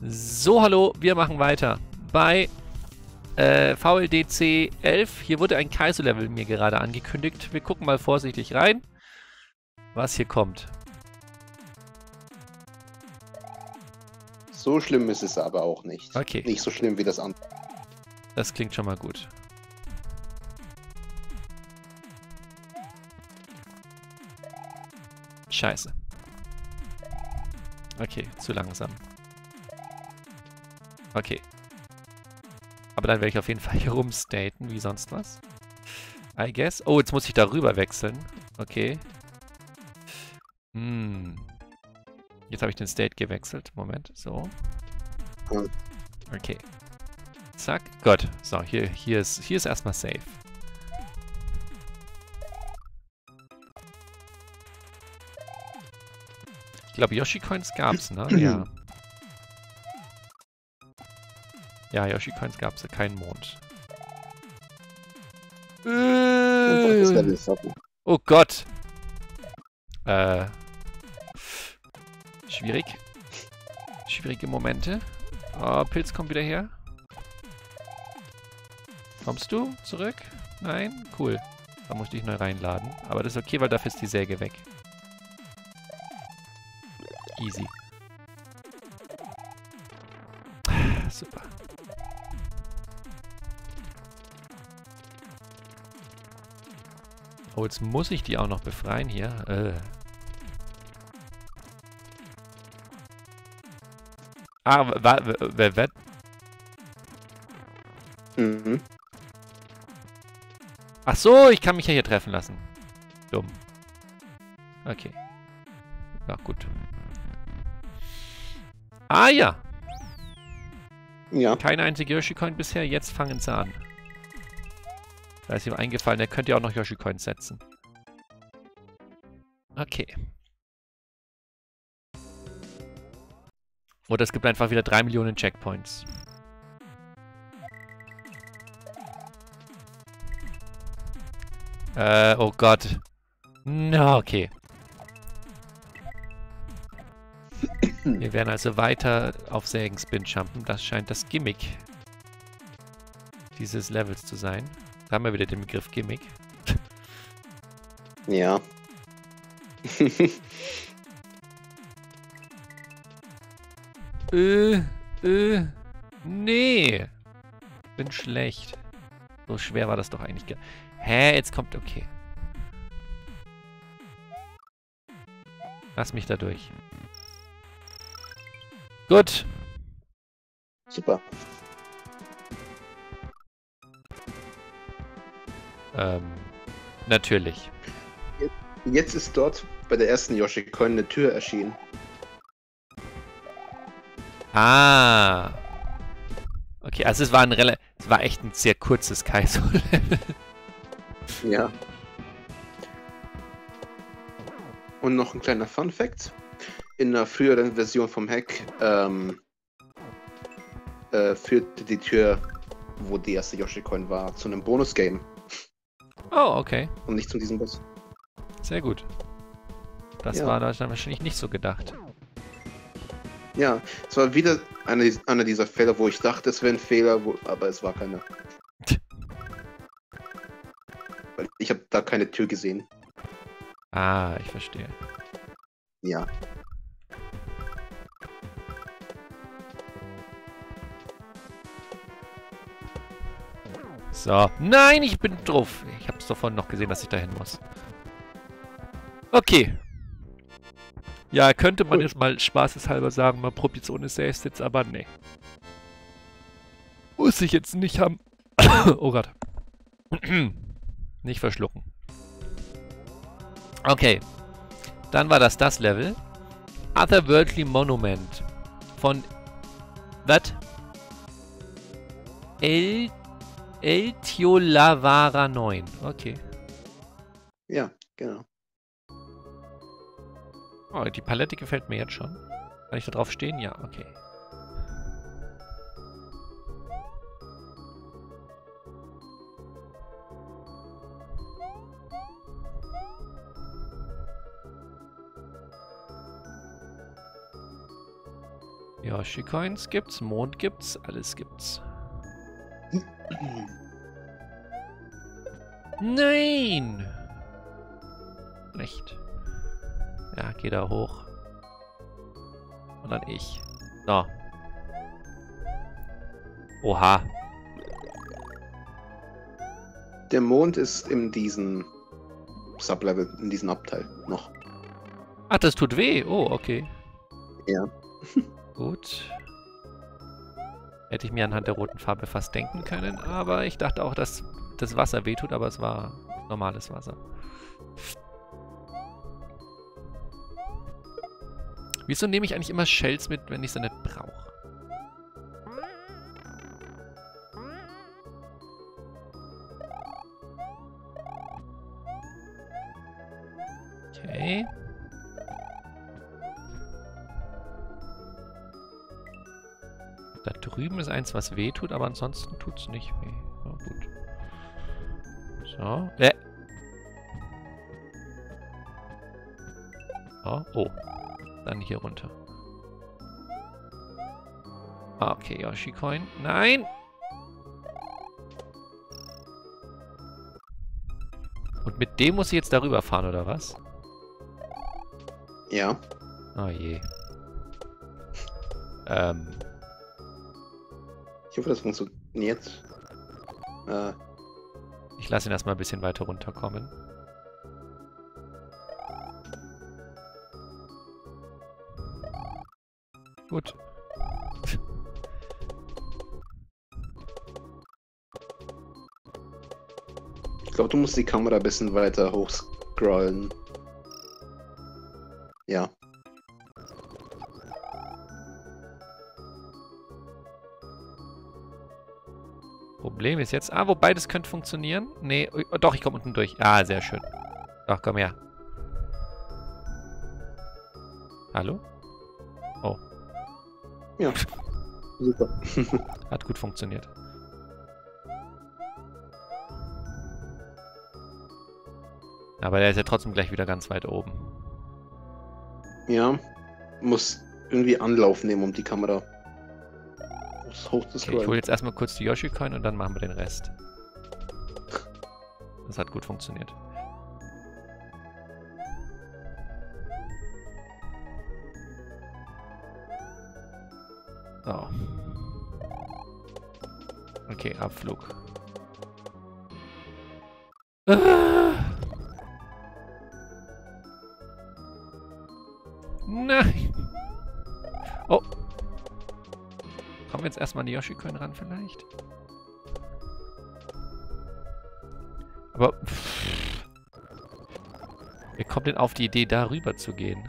So, hallo, wir machen weiter. Bei äh, VLDC 11, hier wurde ein Kaizo-Level mir gerade angekündigt. Wir gucken mal vorsichtig rein, was hier kommt. So schlimm ist es aber auch nicht. Okay. Nicht so schlimm wie das andere. Das klingt schon mal gut. Scheiße. Okay, zu langsam. Okay. Aber dann werde ich auf jeden Fall hier rumstaten, wie sonst was. I guess. Oh, jetzt muss ich darüber wechseln. Okay. Hm. Jetzt habe ich den State gewechselt. Moment, so. Okay. Zack. Gott. So, hier, hier, ist, hier ist erstmal safe. Ich glaube, Yoshi-Coins gab's, ne? Ja. Ja, Yoshi-Coins gab's, keinen Mond. Äh, oh Gott. Äh. Schwierig. Schwierige Momente. Oh, Pilz kommt wieder her. Kommst du zurück? Nein? Cool. Da musste ich neu reinladen. Aber das ist okay, weil dafür ist die Säge weg. Easy. Oh, jetzt muss ich die auch noch befreien hier. Äh. Ah, wer, wer, Mhm. Ach so, ich kann mich ja hier treffen lassen. Dumm. Okay. Ja, gut. Ah ja, Ja. keine einzige Yoshi-Coin bisher. Jetzt fangen sie an. Da ist ihm eingefallen, er könnte ja auch noch Yoshi-Coins setzen. Okay. Oder es gibt einfach wieder 3 Millionen Checkpoints. Äh, oh Gott. Na, okay. Wir werden also weiter auf Sägen-Spin jumpen. Das scheint das Gimmick dieses Levels zu sein. Da haben wir wieder den Begriff Gimmick. Ja. Äh, äh, nee. Bin schlecht. So schwer war das doch eigentlich. ge- Hä, jetzt kommt, okay. Lass mich da durch. Gut. Super. Ähm, natürlich. Jetzt ist dort bei der ersten Yoshi-Coin eine Tür erschienen. Ah. Okay, also es war ein rela es war echt ein sehr kurzes Kaizo-Level. Ja. Und noch ein kleiner Fun Fact. In einer früheren Version vom Hack ähm, äh, führte die Tür, wo die erste Yoshi-Coin war, zu einem Bonus-Game Oh, okay. und nicht zu diesem Boss. Sehr gut. Das Ja. war da dann wahrscheinlich nicht so gedacht. Ja, es war wieder einer, einer dieser Fälle, wo ich dachte, es wäre ein Fehler, wo, aber es war keiner. Weil ich habe da keine Tür gesehen. Ah, ich verstehe. Ja. So. Nein, ich bin drauf. Ich habe es davon noch gesehen, dass ich dahin muss. Okay. Ja, könnte man Cool. jetzt mal spaßeshalber sagen, man probiert es ohne Saves jetzt, aber nee. Muss ich jetzt nicht haben. oh Gott. nicht verschlucken. Okay. Dann war das das Level. Otherworldly Monument. Von... Was? El... El Tiolavara 9. Okay. Ja, genau. Oh, die Palette gefällt mir jetzt schon. Kann ich da drauf stehen? Ja, okay. Yoshi-Coins gibt's, Mond gibt's, alles gibt's. Nein! Nicht. Ja, geh da hoch. Und dann ich. So. Oha. Der Mond ist in diesem Sublevel, in diesem Abteil noch. Ach, das tut weh. Oh, okay. Ja. Gut. Hätte ich mir anhand der roten Farbe fast denken können, aber ich dachte auch, dass das Wasser wehtut, aber es war normales Wasser. Wieso nehme ich eigentlich immer Shells mit, wenn ich sie nicht brauche? Eins, was weh tut, aber ansonsten tut es nicht weh. Ja, gut. So. Äh. Oh, oh. Dann hier runter. Ah, okay, Yoshi-Coin. Nein! Und mit dem muss ich jetzt darüber fahren, oder was? Ja. Oh je. Ähm. Ich hoffe, das funktioniert. Äh, Ich lasse ihn erstmal ein bisschen weiter runterkommen. Gut. ich glaube, du musst die Kamera ein bisschen weiter hochscrollen. Ja. Problem ist jetzt... Ah, wobei, das könnte funktionieren. Nee, oh, doch, ich komme unten durch. Ah, sehr schön. Ach, komm her. Hallo? Ja. Super. Hat gut funktioniert. Aber der ist ja trotzdem gleich wieder ganz weit oben. ja. Muss irgendwie Anlauf nehmen, um die Kamera hoch Okay, ich hole jetzt erstmal kurz die Yoshi-Coin und dann machen wir den Rest. Das hat gut funktioniert. So. Okay, Abflug. Die Yoshi-Coin ran vielleicht? Aber... Pff, wer kommt denn auf die Idee, da rüber zu gehen?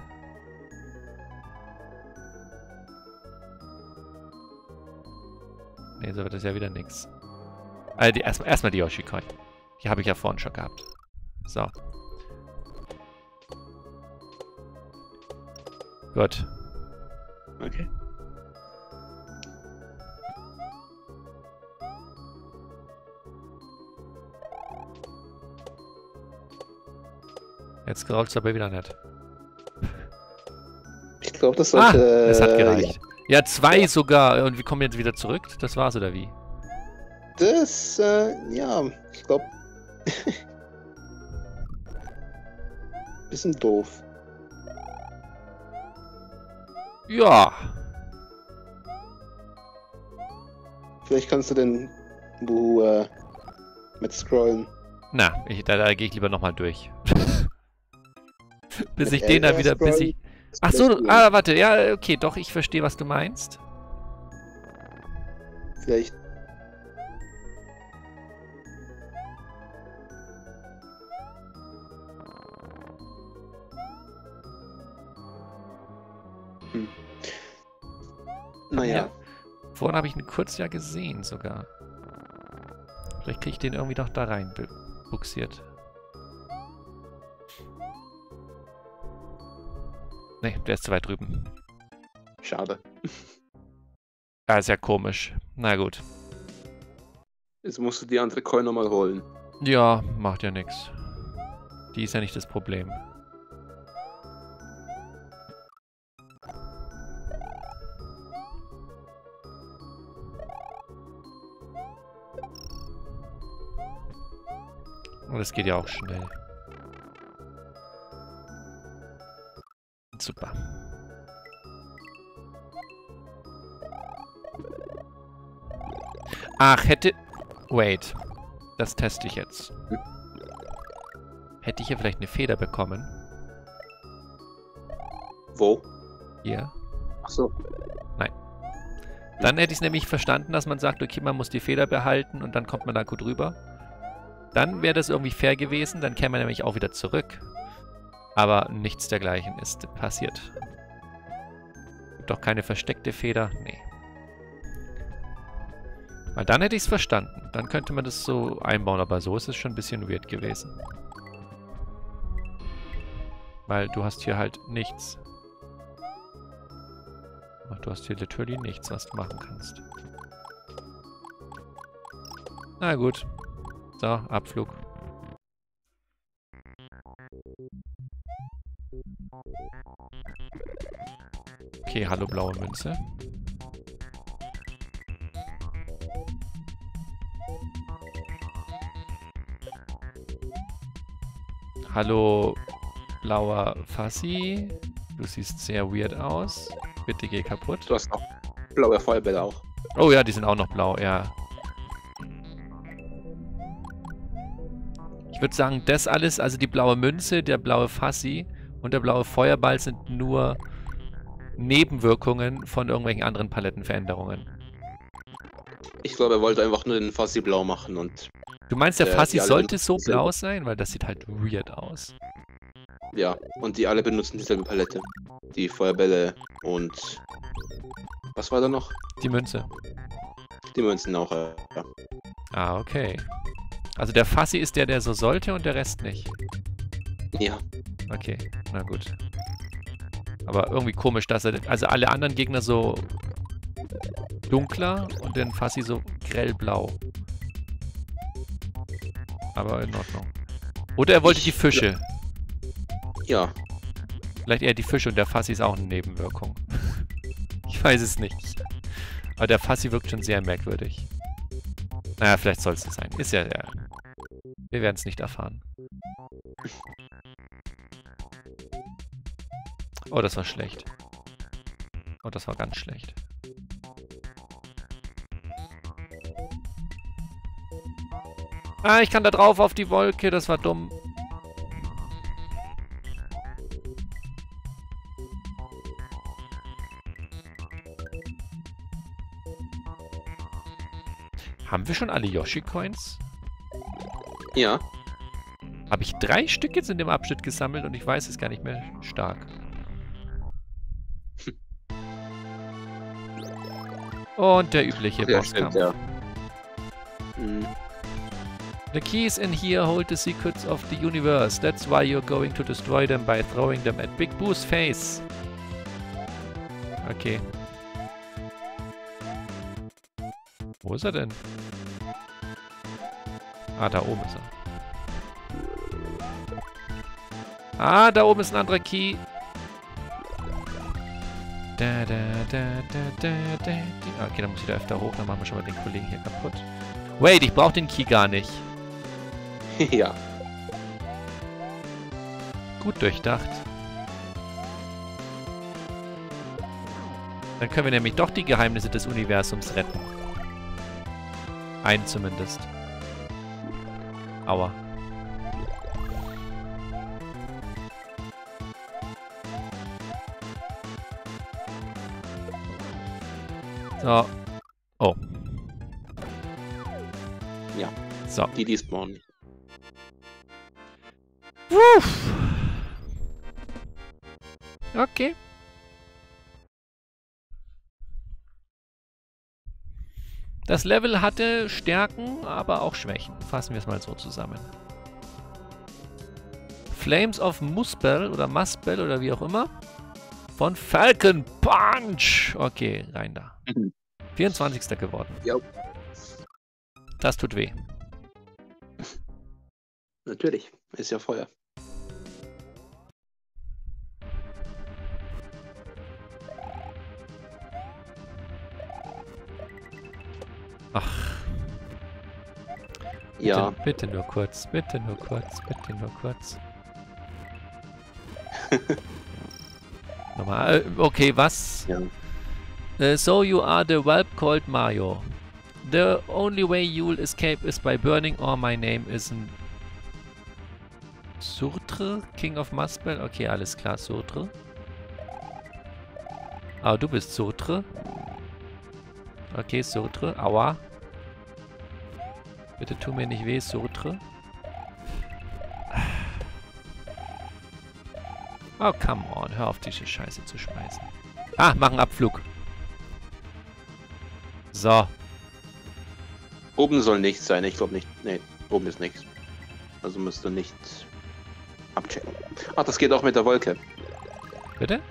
Nee, so wird das ja wieder nix. Also die, erstmal erst die Yoshi-Coin. Die habe ich ja vorhin schon gehabt. So. Gut. Okay. Jetzt grault es aber wieder nicht. Ich glaube, das Ah, sollte. es hat äh, gereicht. Ja, zwei sogar. Und wir kommen jetzt wieder zurück. Das war's oder wie? Ja, das, äh, ja, ich glaube. Bisschen doof. Ja. Vielleicht kannst du den Buhu äh, mit scrollen. Na, ich, da, da gehe ich lieber nochmal durch. bis ich den da wieder, bis ich... Ach so, ah, warte, ja, okay, doch, ich verstehe, was du meinst. Vielleicht. Hm. Naja, Ja. Vorhin habe ich ihn kurz ja gesehen sogar. Vielleicht kriege ich den irgendwie noch da rein bu- buxiert. Ne, der ist zu weit drüben. Schade. Ja, ist ja komisch. Na gut. Jetzt musst du die andere Coin nochmal holen. Ja, macht ja nichts. Die ist ja nicht das Problem. Und es geht ja auch schnell. Super. Ach, hätte... Wait. Das teste ich jetzt. Hätte ich hier vielleicht eine Feder bekommen? Wo? Hier. Ach so. Dann hätte ich es nämlich verstanden, dass man sagt, okay, man muss die Feder behalten und dann kommt man da gut rüber. Dann wäre das irgendwie fair gewesen, dann käme man nämlich auch wieder zurück. Aber nichts dergleichen ist passiert. Gibt auch keine versteckte Feder? Nee. Weil dann hätte ich es verstanden. Dann könnte man das so einbauen, aber so ist es schon ein bisschen weird gewesen. Weil du hast hier halt nichts. Du hast hier literally nichts, was du machen kannst. Na gut. So, Abflug. Okay, hallo blaue Münze. Hallo blauer Fassi. Du siehst sehr weird aus. Bitte geh kaputt. Du hast auch blaue Feuerbälle auch. Oh ja, die sind auch noch blau, ja. Ich würde sagen, das alles, also die blaue Münze, der blaue Fassi und der blaue Feuerball sind nur Nebenwirkungen von irgendwelchen anderen Palettenveränderungen. Ich glaube, er wollte einfach nur den Fassi blau machen und Du meinst, der Äh, alle sollte so blau sein? Weil das sieht halt weird aus. ja, und die alle benutzen dieselbe Palette. Die Feuerbälle und was war da noch? Die Münze. Die Münzen auch. Ja. Ah, okay. Also der Fassi ist der, der so sollte und der Rest nicht. ja, Okay, na gut. Aber irgendwie komisch, dass er... Also alle anderen Gegner so dunkler und den Fassi so grellblau. Aber in Ordnung. Oder er wollte die Fische. ja, Vielleicht eher die Fische und der Fassi ist auch eine Nebenwirkung. ich weiß es nicht. Aber der Fassi wirkt schon sehr merkwürdig. Naja, vielleicht soll es das sein. Ist ja, ja. Wir werden es nicht erfahren. Oh, das war schlecht. Oh, das war ganz schlecht. Ah, ich kann da drauf auf die Wolke. Das war dumm. Haben wir schon alle Yoshi-Coins? ja. Habe ich drei Stück jetzt in dem Abschnitt gesammelt und ich weiß es gar nicht mehr stark. Und der übliche Ja, Bosskampf. ja. Hm, The keys in here hold the secrets of the universe. That's why you're going to destroy them by throwing them at Big Boo's face. Okay. Wo ist er denn? Ah, da oben ist er. Ah, da oben ist ein anderer Key. Da, da, da, da, da, da, da. Okay, dann muss ich da öfter hoch. Dann machen wir schon mal den Kollegen hier kaputt. Wait, ich brauche den Key gar nicht. ja. Gut durchdacht. Dann können wir nämlich doch die Geheimnisse des Universums retten. Einen zumindest. Aua. So. Oh. Ja. So. Die, die spawnen. Wuff. Okay. Das Level hatte Stärken, aber auch Schwächen. Fassen wir es mal so zusammen. Flames of Muspel oder Muspel oder wie auch immer. Von Falcon Punch. Okay, rein da. Mhm. 24. geworden. Jo. Das tut weh. Natürlich. Ist ja Feuer. Ach. Ja. Bitte, bitte nur kurz, bitte nur kurz, bitte nur kurz. Nochmal, äh, okay, was? Ja. Uh, so you are the whelp called Mario. The only way you'll escape is by burning or my name isn't... Surtre? King of Muspel? Okay, alles klar, Surtre. Aber du bist Surtre. Okay, Surtre. Aua. Bitte tu mir nicht weh, Surtre. Oh, come on. Hör auf, diese Scheiße zu schmeißen. Ah, mach einen Abflug. So. Oben soll nichts sein, ich glaube nicht. Nee, oben ist nichts. Also müsste nicht abchecken. Ach, das geht auch mit der Wolke. Bitte?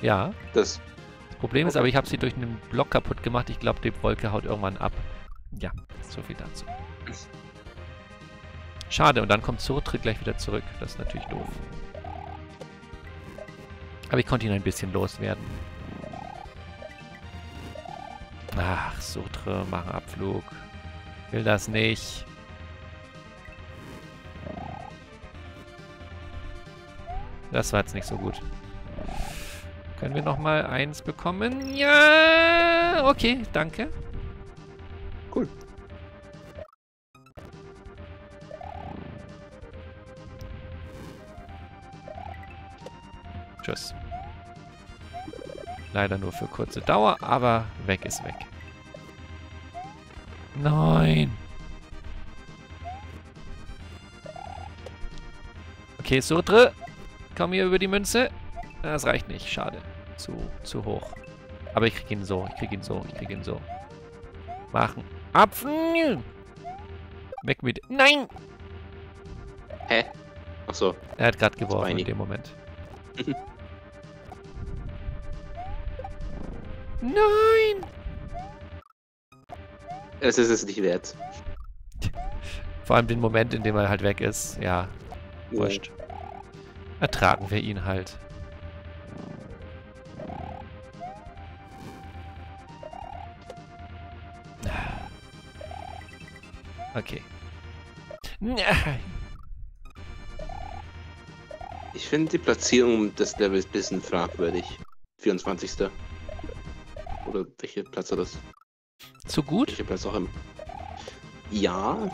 Ja. Das. Das Problem ist aber, ich habe sie durch einen Block kaputt gemacht. Ich glaube, die Wolke haut irgendwann ab. Ja, so viel dazu. Schade, und dann kommt Surtre gleich wieder zurück. Das ist natürlich doof. Aber ich konnte ihn ein bisschen loswerden. Ach, Surtre, mach einen Abflug. Will das nicht. Das war jetzt nicht so gut. Können wir noch mal eins bekommen? Ja, okay, danke. Leider nur für kurze Dauer, aber weg ist weg. Nein. Okay, Sutre. Komm hier über die Münze. Das reicht nicht. Schade. Zu, zu hoch. Aber ich krieg ihn so. Ich krieg ihn so. Ich krieg ihn so. Machen. Apfel. Weg mit. Nein! Hä? Achso. Er hat gerade geworfen in dem Moment. Nein! Es ist es nicht wert. Vor allem den Moment, in dem er halt weg ist. Ja, wurscht. Ertragen wir ihn halt. Okay. Nein. Ich finde die Platzierung des Levels ein bisschen fragwürdig. 24. Oder welcher Platz hat das? Zu gut? Welcher Platz auch immer. Ja,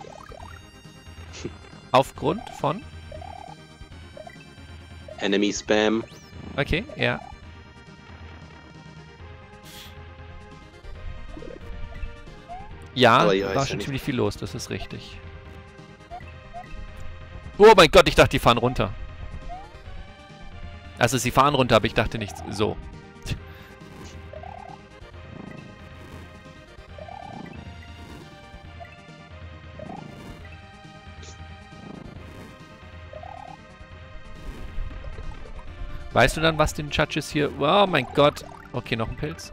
Aufgrund von? Enemy Spam. Okay, ja. Ja, ja, war schon ziemlich viel los, das ist richtig. Oh mein Gott, ich dachte, die fahren runter. Also sie fahren runter, aber ich dachte nicht so. Weißt du dann, was den Judges hier... Oh mein Gott. Okay, noch ein Pilz.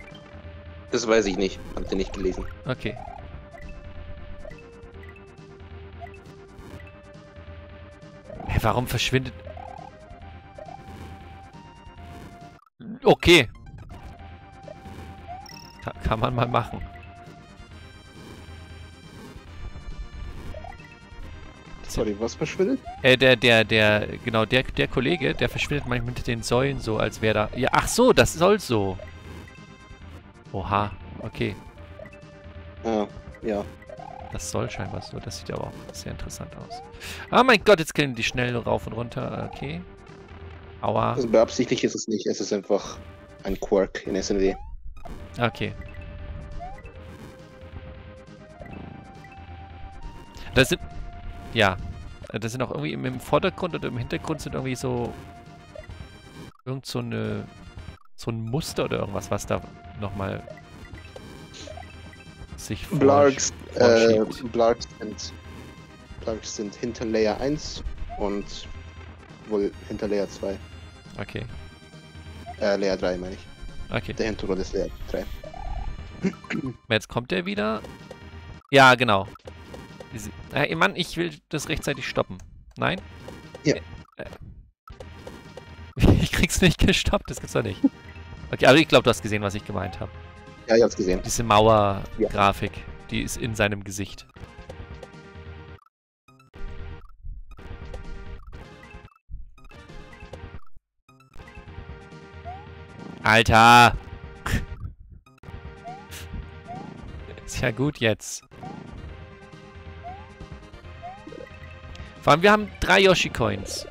Das weiß ich nicht. Habt ihr nicht gelesen. Okay. Hä, warum verschwindet... Okay. Ka kann man mal machen. Sorry, was verschwindet? Äh, der, der, der, genau, der, der Kollege, der verschwindet manchmal hinter den Säulen so, als wäre da... Ja, ach so, das soll so. Oha, okay. Ah, ja. Das soll scheinbar so. Das sieht aber auch sehr interessant aus. Ah mein Gott, jetzt können die schnell rauf und runter. Okay. Aua. Also beabsichtigt ist es nicht. Es ist einfach ein Quirk in SNW. Okay. Das sind... Ja. Das sind auch irgendwie im, im Vordergrund oder im Hintergrund sind irgendwie so... Irgend so eine... So ein Muster oder irgendwas, was da nochmal sich Blargs, äh. Blargs sind, Blargs sind hinter Layer 1 und wohl hinter Layer 2. Okay. Äh, Layer 3 meine ich. Okay. Der Hintergrund ist Layer 3. Jetzt kommt der wieder. Ja, genau. Äh, Mann, ich will das rechtzeitig stoppen. Nein? Ja. Äh, ich krieg's nicht gestoppt, das gibt's doch nicht. Okay, aber ich glaube, du hast gesehen, was ich gemeint habe. Ja, ich hab's gesehen. Diese Mauer-Grafik, ja. die ist in seinem Gesicht. Alter! Ist ja gut jetzt. Vor allem, wir haben drei Yoshi-Coins.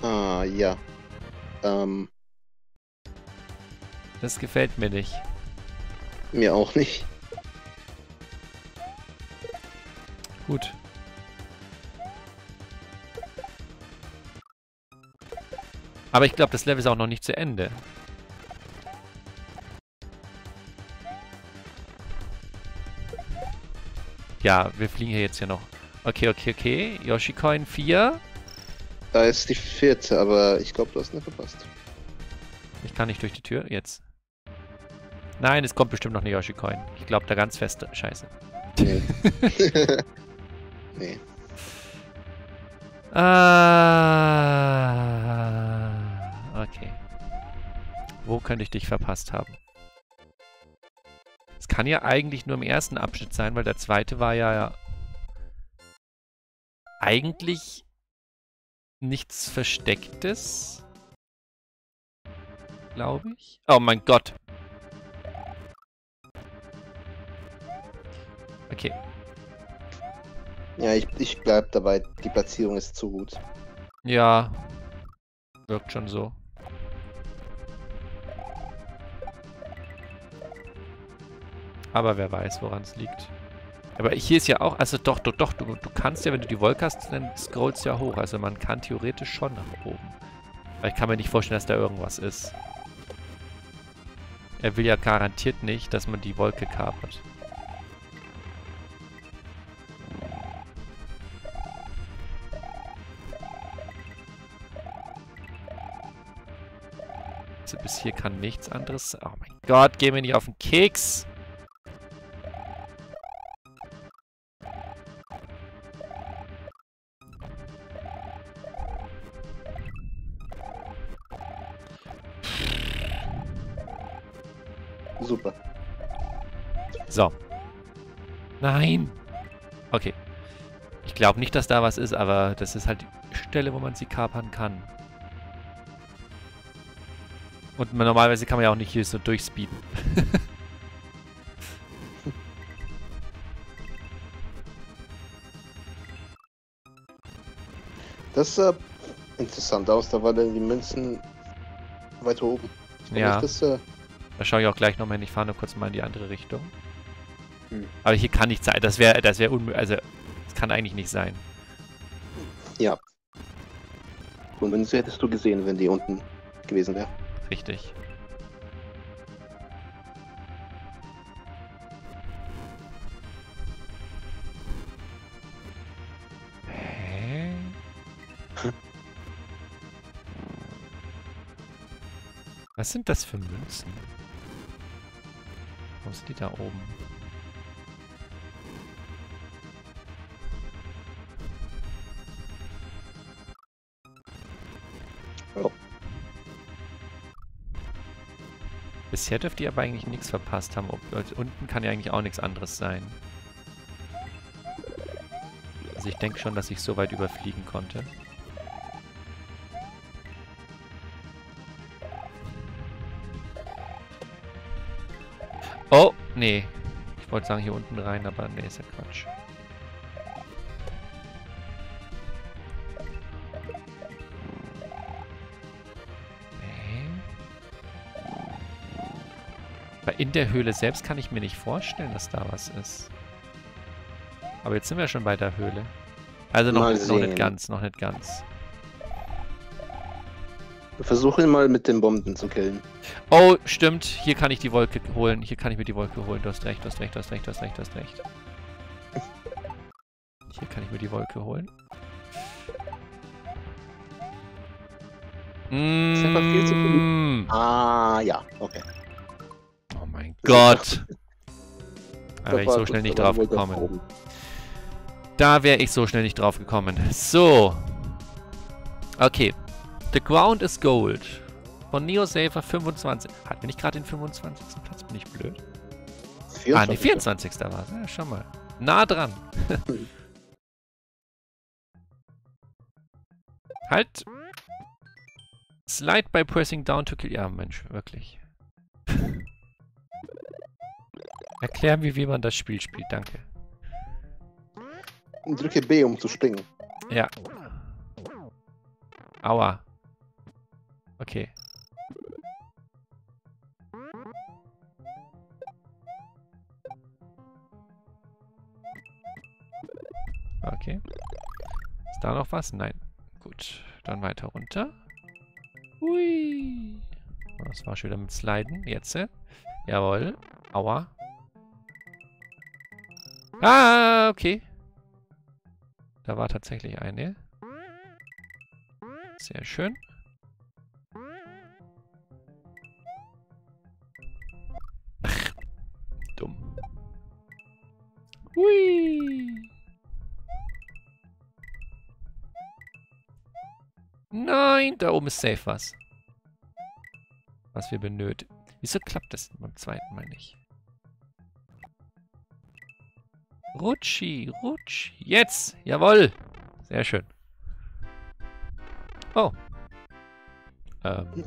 Ah, ja. Ähm, Das gefällt mir nicht. mir auch nicht. Gut. Aber ich glaube, das Level ist auch noch nicht zu Ende. Ja, wir fliegen hier jetzt ja noch. Okay, okay, okay. Yoshi Coin 4. Da ist die vierte, aber ich glaube, du hast eine verpasst. Ich kann nicht durch die Tür. Jetzt. Nein, es kommt bestimmt noch eine Yoshi Coin. Ich glaube da ganz fest. Scheiße. Nee. nee. Ah, okay. Wo könnte ich dich verpasst haben? Kann ja eigentlich nur im ersten Abschnitt sein, weil der zweite war ja eigentlich nichts Verstecktes. Glaube ich. Oh mein Gott. Okay. Ja, ich, ich bleib dabei. Die Platzierung ist zu gut. Ja. Wirkt schon so. Aber wer weiß, woran es liegt. Aber hier ist ja auch, also doch, doch, doch, du, du kannst ja, wenn du die Wolke hast, dann scrollst ja hoch. Also man kann theoretisch schon nach oben. Aber ich kann mir nicht vorstellen, dass da irgendwas ist. Er will ja garantiert nicht, dass man die Wolke kapert. Also bis hier kann nichts anderes... Oh mein Gott, geh mir nicht auf den Keks! So. Nein! Okay. Ich glaube nicht, dass da was ist, aber das ist halt die Stelle, wo man sie kapern kann. Und normalerweise kann man ja auch nicht hier so durchspeeden. Das sah interessant aus. Da waren dann die Münzen weiter oben. Ja. nicht, dass, äh, Da schaue ich auch gleich nochmal hin. Ich fahre nur kurz mal in die andere Richtung. Hm. Aber hier kann nichts sein. Das wäre das wäre unmöglich. Also, das kann eigentlich nicht sein. und Münze hättest du gesehen, wenn die unten gewesen wäre. Richtig. Hä? Was sind das für Münzen? Warum sind die da oben? Bisher dürfte ihr aber eigentlich nichts verpasst haben. Ob, also unten kann ja eigentlich auch nichts anderes sein. Also ich denke schon, dass ich so weit überfliegen konnte. Oh, nee. Ich wollte sagen hier unten rein, aber nee, ist ja Quatsch. In der Höhle selbst kann ich mir nicht vorstellen, dass da was ist. Aber jetzt sind wir schon bei der Höhle. Also noch, noch nicht ganz, noch nicht ganz. Versuche ihn mal mit den Bomben zu killen. Oh, stimmt. Hier kann ich die Wolke holen. Hier kann ich mir die Wolke holen. Du hast recht, du hast recht, du hast recht, du hast recht, du hast recht. Hier kann ich mir die Wolke holen. Ist einfach viel zu viel. Mm. Ah, ja, okay. Gott. Da wäre ich so schnell nicht drauf gekommen. Da wäre ich so schnell nicht drauf gekommen. So. Okay. The ground is gold. Von Neo Saver 25. Hatten wir nicht gerade den 25. Platz? Bin ich blöd? Ah, nee, 24. war es. Ja, schau mal. Nah dran. halt. Slide by pressing down to kill. Ja, Mensch, wirklich. Erklär mir, wie man das Spiel spielt, danke. Drücke B, um zu springen. Ja. Aua. Okay. Okay. Ist da noch was? Nein. Gut. Dann weiter runter. Hui. Das war schon wieder mit Sliden. Jetzt. Äh? Jawohl. Aua. Ah, okay. Da war tatsächlich eine. Sehr schön. Dumm. Hui. Nein, da oben ist safe was. Was wir benötigen. Wieso klappt das beim zweiten Mal nicht? Rutschi, Rutschi. Jetzt! Jawoll! Sehr schön. Oh. Ähm.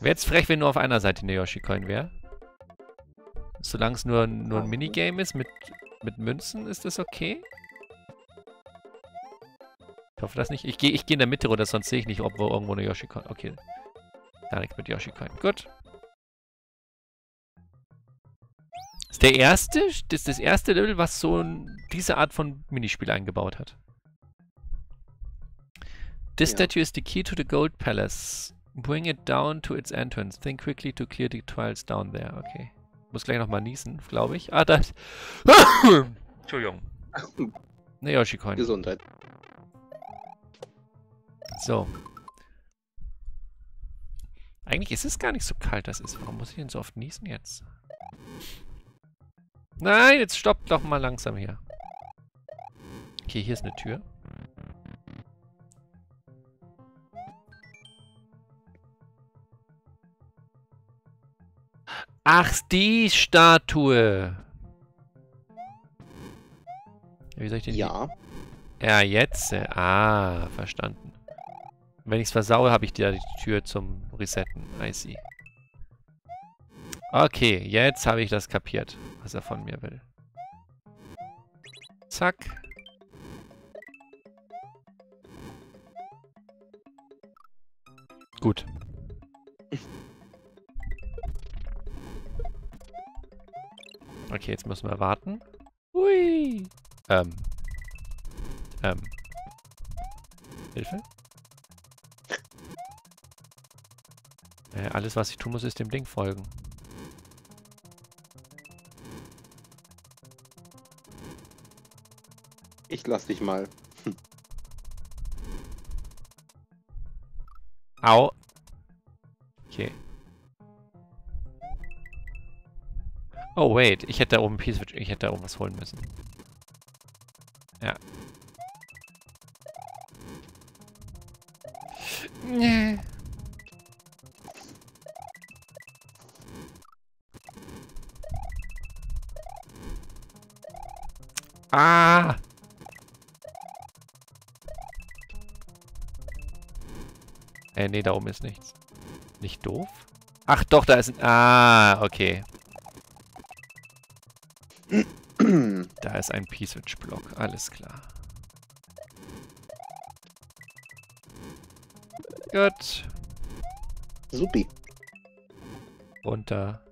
Wäre jetzt frech, wenn nur auf einer Seite eine Yoshi-Coin wäre. Solange es nur, nur ein Minigame ist mit, mit Münzen, ist das okay? Ich hoffe das nicht. Ich gehe ich geh in der Mitte runter, sonst sehe ich nicht, ob wo irgendwo eine Yoshi-Coin... Okay. Direkt mit Yoshi-Coin. Gut. Ist der erste, das ist das erste Level, was so diese Art von Minispiel eingebaut hat. This ja. statue is the key to the Gold Palace. Bring it down to its entrance. Think quickly to clear the trials down there. Okay. Muss gleich nochmal niesen, glaube ich. Ah, das. Entschuldigung. Ne, Yoshi-Coin. Gesundheit. So. Eigentlich ist es gar nicht so kalt, das ist. Warum muss ich denn so oft niesen jetzt? Nein, jetzt stoppt doch mal langsam hier. Okay, hier ist eine Tür. Ach, die Statue. Wie soll ich den... Ja. Ja, jetzt. Äh, ah, verstanden. Wenn ich es versaue, habe ich da die Tür zum Resetten. I see. Okay, jetzt habe ich das kapiert, was er von mir will. Zack. Gut. Okay, jetzt müssen wir warten. Hui. Ähm. Ähm. Hilfe? Äh, alles, was ich tun muss, ist dem Ding folgen. Ich lass dich mal. Au. Okay. Oh, wait. Ich hätte da oben Piece, ich hätte da oben was holen müssen. Äh, nee, da oben ist nichts. Nicht doof? Ach doch, da ist ein... Ah, okay. da ist ein Peasage-Block. Alles klar. Gut. Supi. Runter.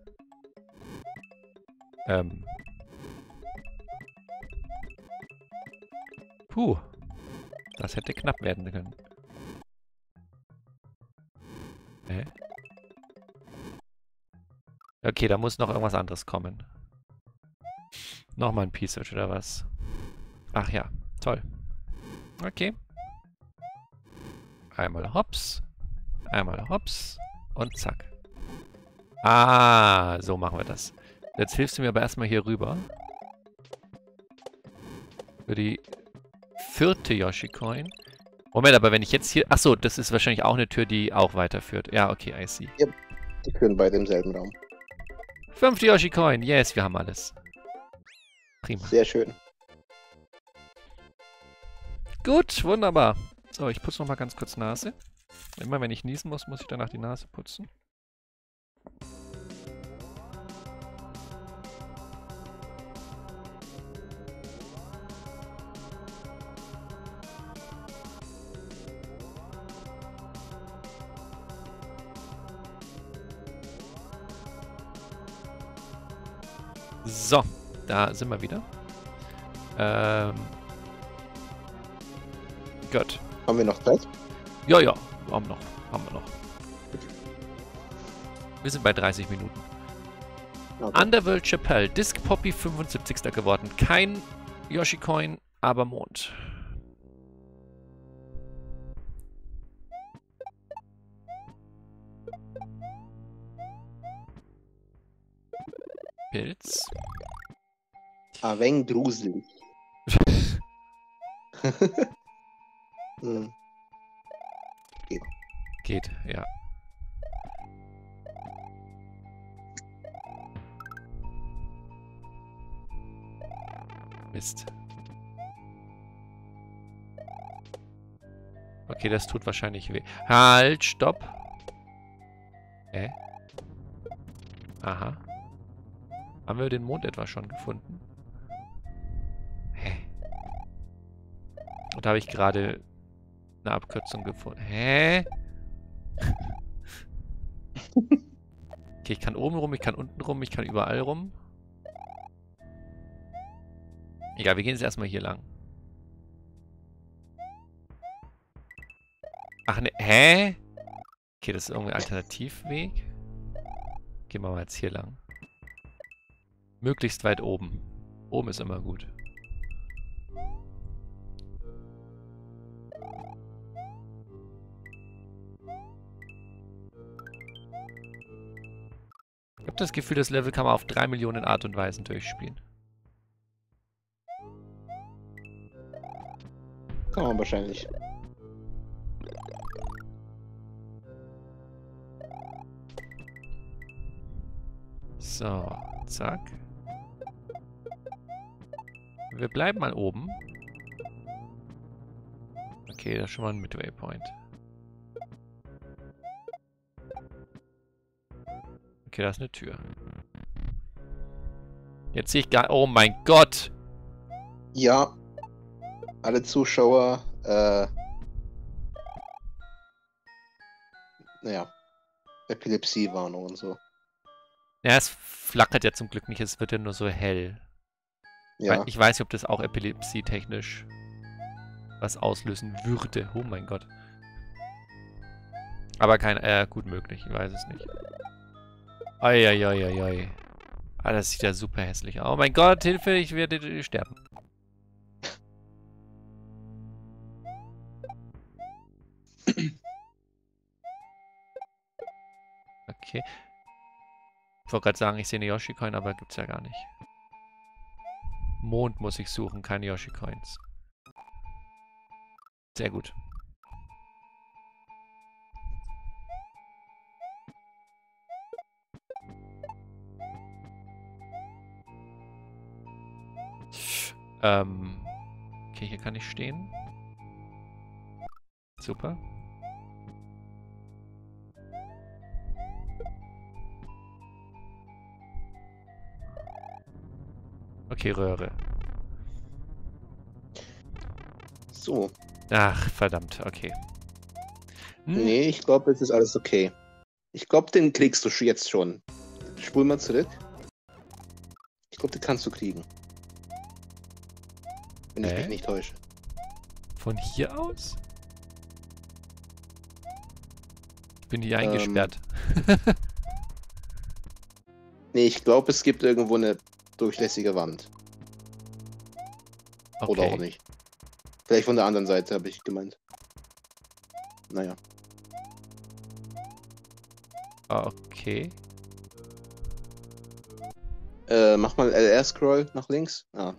Ähm. Puh. Das hätte knapp werden können. Okay, da muss noch irgendwas anderes kommen. Nochmal ein P-Search oder was? Ach ja, toll. Okay. Einmal hops. Einmal hops. Und zack. Ah, so machen wir das. Jetzt hilfst du mir aber erstmal hier rüber. Für die vierte Yoshi-Coin. Moment, aber wenn ich jetzt hier... Achso, das ist wahrscheinlich auch eine Tür, die auch weiterführt. Ja, okay, I see. Ja, die führen beide im selben Raum. Fünfte Yoshi-Coin. Yes, wir haben alles. Prima. Sehr schön. Gut, wunderbar. So, ich putze nochmal ganz kurz Nase. Immer wenn ich niesen muss, muss ich danach die Nase putzen. So, da sind wir wieder. Ähm. Gut. Haben wir noch Zeit? Ja, ja, haben noch. Haben wir noch. Wir sind bei 30 Minuten. Okay. Underworld Chapelle, Disc Poppy 75. geworden. Kein Yoshi Coin, aber Mond. Ein wenig gruselig. hm. Geht, ja. Mist. Okay, das tut wahrscheinlich weh. Halt, stopp. Hä? Aha. Haben wir den Mond etwa schon gefunden? Da habe ich gerade eine Abkürzung gefunden. Hä? okay, ich kann oben rum, ich kann unten rum, ich kann überall rum. Egal, wir gehen jetzt erstmal hier lang. Ach ne, hä? Okay, das ist irgendwie ein Alternativweg. Gehen wir mal jetzt hier lang. Möglichst weit oben. Oben ist immer gut. Habe das Gefühl, das Level kann man auf drei Millionen Art und Weisen durchspielen. Kann man wahrscheinlich. So, zack. Wir bleiben mal oben. Okay, das ist schon mal ein Midway Point. Okay, da ist eine Tür. Jetzt sehe ich gar... Oh mein Gott! Ja. Alle Zuschauer, äh. Naja. Epilepsie-Warnung und so. Ja, es flackert ja zum Glück nicht, es wird ja nur so hell. Ja. Ich weiß nicht, ob das auch epilepsie-technisch was auslösen würde. Oh mein Gott. Aber kein, äh, gut möglich, ich weiß es nicht. Eieieiei. Ah, das sieht ja super hässlich aus. Oh mein Gott, Hilfe, ich werde sterben. Okay. Ich wollte gerade sagen, ich sehe eine Yoshi-Coin, aber gibt's ja gar nicht. Mond muss ich suchen, keine Yoshi-Coins. Sehr gut. Ähm, okay, hier kann ich stehen. Super. Okay, Röhre. So. Ach, verdammt, okay. Hm, Nee, ich glaube, es ist alles okay. Ich glaube, den kriegst du jetzt schon. Spul mal zurück. Ich glaube, den kannst du kriegen. Wenn ich Hä? mich nicht täusche. Von hier aus? Ich bin hier Ähm, eingesperrt. Nee, ich glaube, es gibt irgendwo eine durchlässige Wand. Oder auch Okay. nicht. Vielleicht von der anderen Seite, habe ich gemeint. Naja. Okay. Äh, mach mal LR-Scroll nach links. Ah.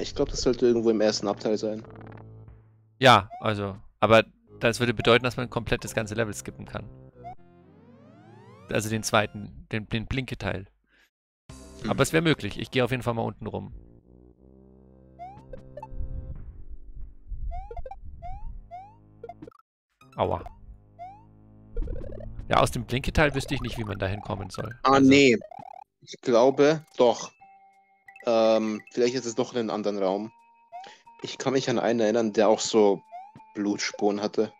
Ich glaube, das sollte irgendwo im ersten Abteil sein. Ja, also, aber das würde bedeuten, dass man komplett das ganze Level skippen kann. Also den zweiten, den, den Blinke-Teil. Hm. Aber es wäre möglich. Ich gehe auf jeden Fall mal unten rum. Aua. Ja, aus dem Blinketeil wüsste ich nicht, wie man da hinkommen soll. Ah, Also, nee. Ich glaube, doch. Ähm, vielleicht ist es doch in einem anderen Raum. Ich kann mich an einen erinnern, der auch so Blutspuren hatte.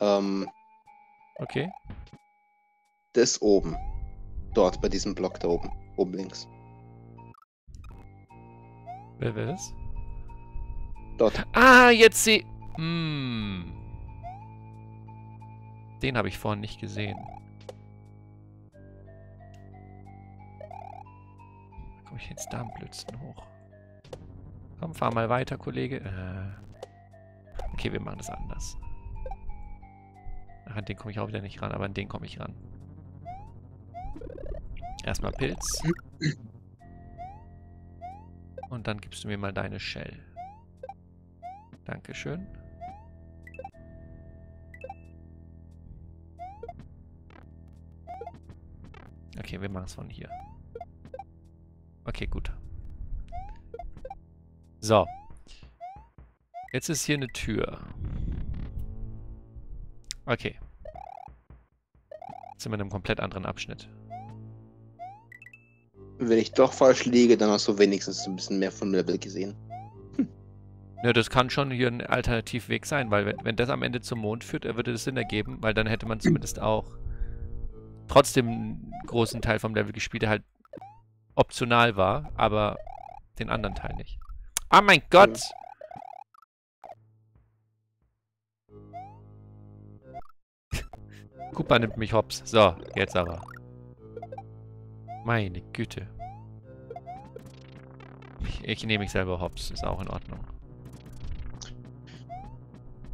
Ähm, Okay. das oben. Dort, bei diesem Block da oben. Oben links. Wer will das? Dort. Ah, jetzt sehe... Hm. Den habe ich vorhin nicht gesehen. Komme ich jetzt da am blödsten hoch? Komm, fahr mal weiter, Kollege. Äh. Okay, wir machen das anders. Ach, an den komme ich auch wieder nicht ran, aber an den komme ich ran. Erstmal Pilz. Und dann gibst du mir mal deine Shell. Dankeschön. Okay, wir machen es von hier. Okay, gut. So. Jetzt ist hier eine Tür. Okay. Jetzt sind wir in einem komplett anderen Abschnitt. Wenn ich doch falsch liege, dann hast du wenigstens ein bisschen mehr vom Level gesehen. Ja, das kann schon hier ein Alternativweg sein, weil wenn, wenn das am Ende zum Mond führt, würde das Sinn ergeben, weil dann hätte man zumindest auch trotzdem einen großen Teil vom Level gespielt, der halt optional war, aber den anderen Teil nicht. Ah mein Gott! Koopa nimmt mich hops. So, jetzt aber. Meine Güte. Ich, ich nehme mich selber hops, ist auch in Ordnung.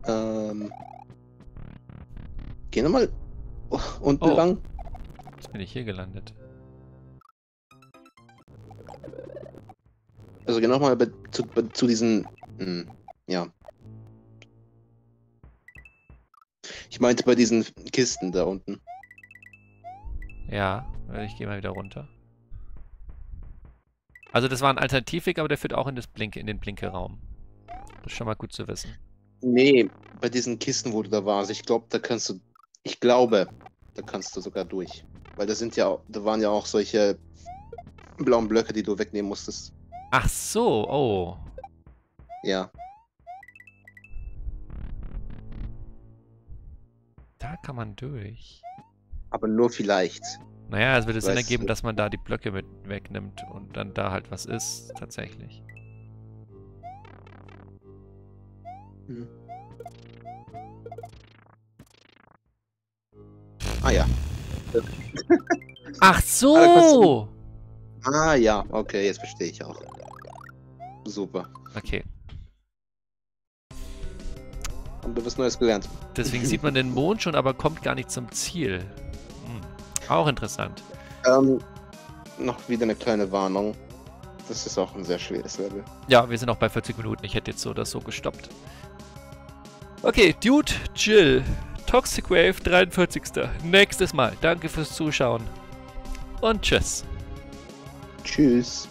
Ähm. Geh nochmal unten Oh. lang. Jetzt bin ich hier gelandet. Also geh nochmal zu, zu diesen. Hm, ja. Ich meinte bei diesen Kisten da unten. Ja, äh, ich gehe mal wieder runter. Also das war ein Alternativweg, aber der führt auch in das Blinke, in den Blinke-Raum. Das ist schon mal gut zu wissen. Nee, bei diesen Kisten, wo du da warst. Ich glaube, da kannst du. Ich glaube, da kannst du sogar durch. Weil da sind ja, da waren ja auch solche blauen Blöcke, die du wegnehmen musstest. Ach so, oh. Ja. Da kann man durch. Aber nur vielleicht. Naja, es würde Sinn ergeben, dass man da die Blöcke mit wegnimmt und dann da halt was ist, tatsächlich. Ah ja. Ach so! Ah ja, okay, jetzt verstehe ich auch. Super. Okay, Haben wir was Neues gelernt. deswegen sieht man den Mond schon, aber kommt gar nicht zum Ziel. Hm. Auch interessant. Ähm, noch wieder eine kleine Warnung. Das ist auch ein sehr schweres Level. Ja, wir sind auch bei 40 Minuten. Ich hätte jetzt so oder so gestoppt. Okay, Dude, Jill, Toxic Wave 43. Nächstes Mal. Danke fürs Zuschauen. Und tschüss. Tschüss.